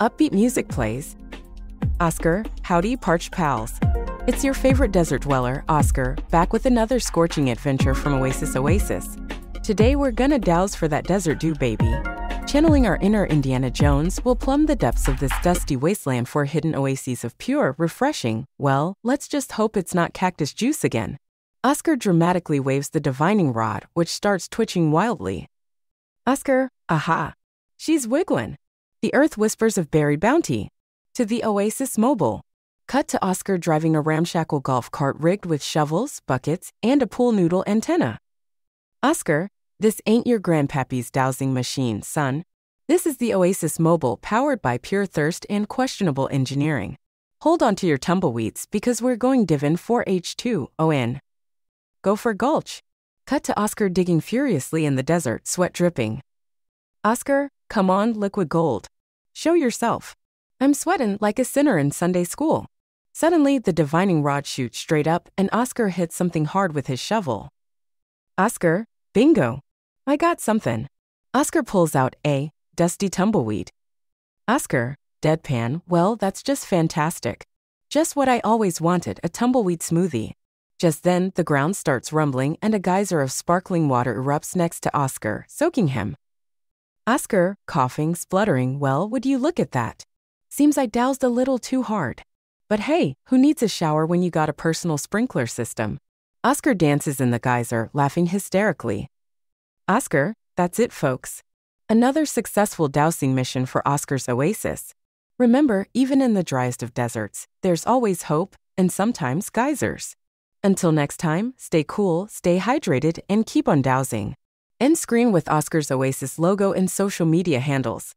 Upbeat music plays. Oscar, howdy, parched pals. It's your favorite desert dweller, Oscar, back with another scorching adventure from Oscar's Oasis. Today we're gonna douse for that desert dew, baby. Channeling our inner Indiana Jones, we'll plumb the depths of this dusty wasteland for hidden oases of pure, refreshing, well, let's just hope it's not cactus juice again. Oscar dramatically waves the divining rod, which starts twitching wildly. Oscar, aha. She's wiggling. The earth whispers of buried bounty. To the Oasis Mobile. Cut to Oscar driving a ramshackle golf cart rigged with shovels, buckets, and a pool noodle antenna. Oscar, this ain't your grandpappy's dowsing machine, son. This is the Oasis Mobile powered by pure thirst and questionable engineering. Hold on to your tumbleweeds because we're going divin 4H2 ON. Go for Gulch. Cut to Oscar digging furiously in the desert, sweat dripping. Oscar, come on, liquid gold. Show yourself. I'm sweating like a sinner in Sunday school. Suddenly, the divining rod shoots straight up, and Oscar hits something hard with his shovel. Oscar, bingo. I got something. Oscar pulls out a dusty tumbleweed. Oscar, deadpan, well, that's just fantastic. Just what I always wanted a tumbleweed smoothie. Just then, the ground starts rumbling and a geyser of sparkling water erupts next to Oscar, soaking him. Oscar, coughing, spluttering, well, would you look at that? Seems I doused a little too hard. But hey, who needs a shower when you got a personal sprinkler system? Oscar dances in the geyser, laughing hysterically. Oscar, that's it, folks. Another successful dousing mission for Oscar's Oasis. Remember, even in the driest of deserts, there's always hope and sometimes geysers. Until next time, stay cool, stay hydrated, and keep on dowsing. End screen with Oscar's Oasis logo and social media handles.